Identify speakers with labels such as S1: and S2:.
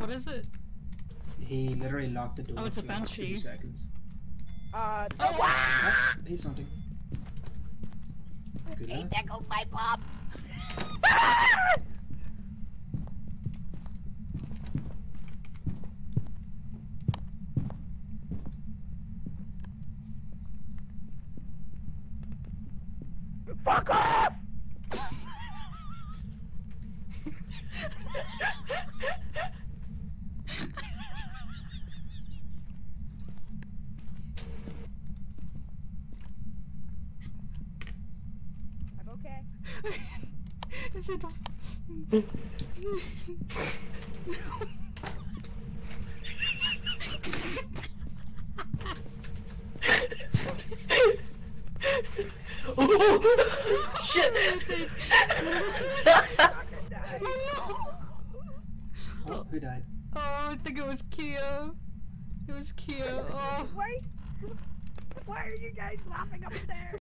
S1: What is it?
S2: He literally locked the door.
S1: Oh, it's a
S2: for
S1: banshee.
S2: Two seconds.
S3: Uh,
S2: Oh, he's something. Good
S3: he
S2: luck.
S3: tickled my bum. Fuck off! I'm okay.
S1: is it?
S4: oh, shit!
S2: Oh, who died?
S1: Oh, I think it was Kia. It was Kia. Oh.
S3: Wait! Why are you guys laughing up there?